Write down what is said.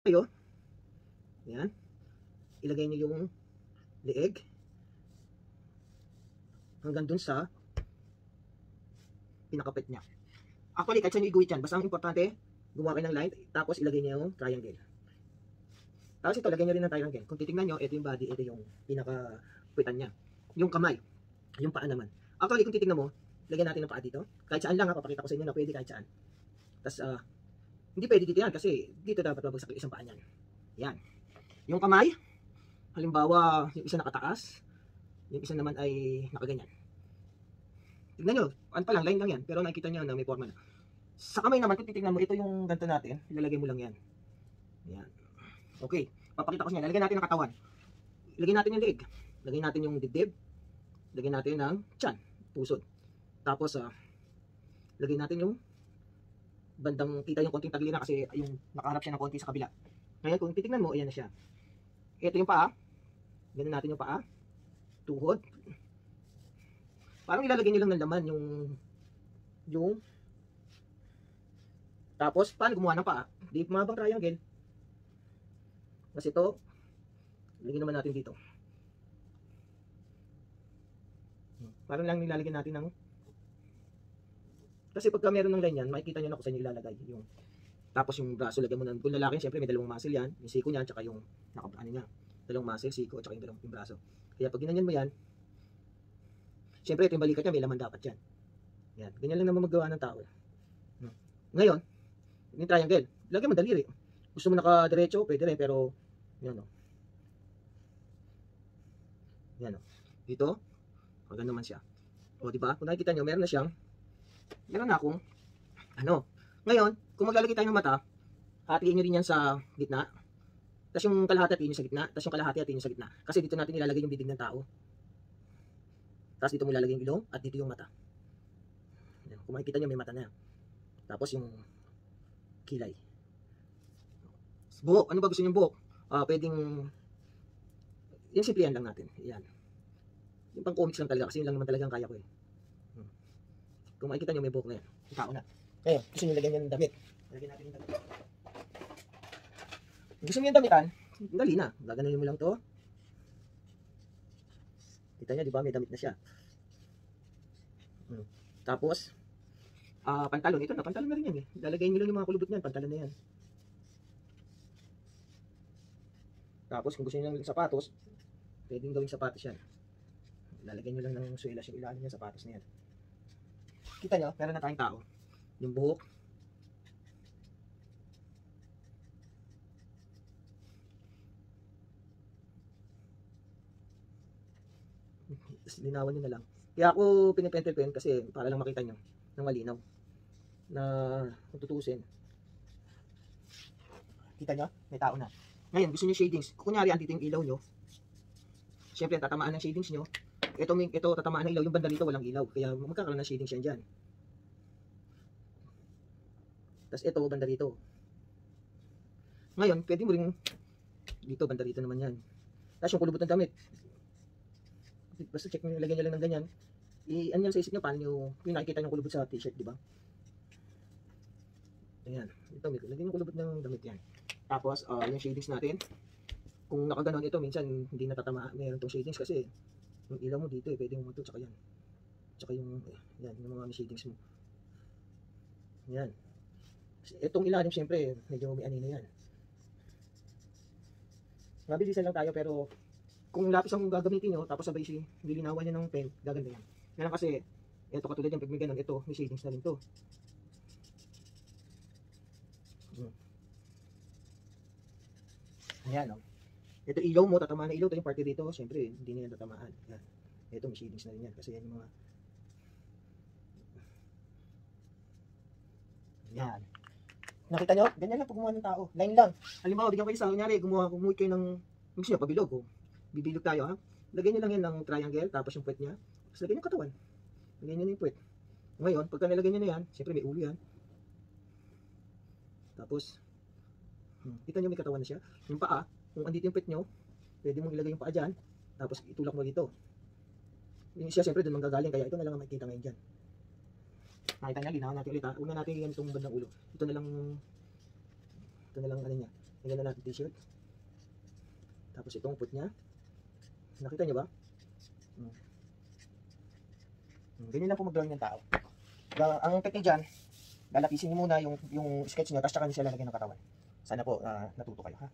kayo. Yan. Ilagay niyo yung leeg hanggang dun sa pinakapit niya. Actually, kahit saan nyo iguhit yan, basta ang importante, gumawa kayo ng line, tapos ilagay niyo yung triangle. Tapos ito, lagay niyo rin ng triangle. Kung titingnan nyo, ito yung body, ito yung pinaka-puwitan niya. Yung kamay, yung paa naman. Actually, kung titingnan mo, lagyan natin ng paa dito. Kahit saan lang ha, papakita ko sa inyo na pwede kahit saan. Tapos, ah, hindi pwede dito yan kasi dito dapat mabagsak yung isang paa niyan. Yan. Yung kamay, halimbawa, yung isa nakataas, yung isa naman ay nakaganyan. Tignan nyo, ano pa lang, line lang yan, pero nakikita nyo na may forma na. Sa kamay naman, kung titignan mo, ito yung ganito natin, ilalagay mo lang yan. Yan. Okay, papakita ko sa inyo, lalagyan natin ng katawan. Ilagay natin yung leg, lagay natin yung dibdib, lagay natin ng tiyan, pusod. Tapos, ah, lagay natin yung bandang kita yung konting tagilina kasi yung nakaharap siya ng konti sa kabila. Ngayon, kung titignan mo, ayan na siya. Ito yung paa. Ganun natin yung paa. Tuhod. Parang ilalagay nyo lang ng laman yung yung tapos, paano gumawa ng paa? Di mabang triangle. Kasi ito, lagyan naman natin dito. Parang lang nilalagyan natin ng kasi pagka meron ng line yan, makikita nyo na kung saan ilalagay. Yung, tapos yung braso, lagyan mo ng, kung lalaki, syempre may dalawang muscle yan, yung siko niyan, tsaka yung, naka, ano niya, dalawang muscle, siko, tsaka yung dalawang yung braso. Kaya pag ginanyan mo yan, syempre ito yung balikat niya, may laman dapat yan. Yan, ganyan lang naman magawa ng tao. Hmm. Ngayon, yung triangle, lagyan mo daliri. Gusto mo naka-diretso, pwede rin, pero, yan o. Yan o. Dito, maganda naman siya. O, di ba? Kung nakikita nyo, meron na siyang meron na akong ano. Ngayon, kung maglalagay tayo ng mata, hatiin nyo rin yan sa gitna. Tapos yung kalahati hatiin nyo sa gitna. Tapos yung kalahati hatiin nyo sa gitna. Kasi dito natin nilalagay yung bibig ng tao. Tapos dito mo ilalagay yung ilong at dito yung mata. Yan. Kung makikita nyo, may mata na yan. Tapos yung kilay. Buhok. Ano ba gusto nyo buhok? Ah, pwedeng yan simple yan lang natin. Yan. Yung pang comics lang talaga kasi yun lang naman talaga ang kaya ko eh. Kung makikita nyo, may buhok na yan. Yung tao na. Ngayon, gusto nyo lagyan yan ng damit. Lagyan natin yung damit. Gusto nyo yung damitan, dali na. Gaganunin mo lang to. Kita nyo, di ba? May damit na siya. Hmm. Tapos, ah pantalon. Ito na, pantalon na rin yan eh. Lalagay nyo lang yung mga kulubot niyan. Pantalon na yan. Tapos, kung gusto nyo ng sapatos, pwedeng gawing sapatos yan. Lalagyan nyo lang ng suelas yung ilalim ng sapatos na yan. Kita nyo, meron na tayong tao. Yung buhok. Linawan nyo na lang. Kaya ako pinipentel pen kasi para lang makita nyo ng malinaw. Na kung tutusin. Kita nyo? May tao na. Ngayon, gusto nyo shadings. Kunyari, andito yung ilaw nyo. Siyempre, tatamaan ng shadings nyo. Ito, ito tatamaan ng ilaw. Yung banda dito, walang ilaw. Kaya magkakaroon ng shadings yan dyan. Tapos ito, banda dito. Ngayon, pwede mo rin dito, banda dito naman yan. Tapos yung kulubot ng damit. Basta check nyo, lagyan nyo lang ng ganyan. I-ano sa isip nyo, paano nyo, yung nakikita yung kulubot sa t-shirt, di ba? Ayan. Ito, may- lagyan yung kulubot ng damit yan. Tapos, ah, yung shadings natin. Kung nakaganon ito, minsan hindi natatama, meron tong shadings kasi yung ilaw mo dito eh, pwede mo ito, tsaka yan. Tsaka yung, eh, yan, yung mga shadings mo. Yan. Itong ilalim, syempre, medyo may anino yan. Mabilisan lang tayo, pero kung lapis ang gagamitin nyo, tapos sabay si lilinawan nyo ng pen, gaganda yan. Yan kasi, ito katulad yan, pag may ganun, ito, may shadings na rin to. Hmm. Ayan, oh. Ito ilaw mo, tatamaan na ilaw, ito yung party dito, syempre, hindi na yan tatamaan. Yan. Ito, may shadings na rin yan, kasi yan yung mga Yan. Nakita nyo? Ganyan lang pag gumawa ng tao. Line lang. Halimbawa, bigyan ko isa. Kunyari, gumawa, kumuha kayo ng, gusto nyo, pabilog. Oh. Bibilog tayo, ha? Lagyan nyo lang yan ng triangle, tapos yung puwet niya. Tapos lagyan nyo katawan. Lagyan nyo na yung puwet. Ngayon, pagka nilagyan nyo na yan, siyempre may ulo yan. Tapos, hmm, kita nyo may katawan na siya. Yung paa, kung andito yung pet nyo, pwede mong ilagay yung paa dyan, tapos itulak mo dito. Yung siya siyempre doon manggagaling, kaya ito na lang ang makikita ngayon dyan. Nakita niya, linawan natin ulit ha. Una natin yan itong bandang ulo. Ito na lang, ito na lang ano niya. Lagyan na natin t-shirt. Tapos itong put niya. Nakita niyo ba? Hmm. hmm. Ganyan lang po mag-drawing ng tao. Da, ang technique dyan, lalapisin niyo muna yung, yung sketch niyo, tapos tsaka niyo sila lagyan ng katawan. Sana po uh, natuto kayo ha.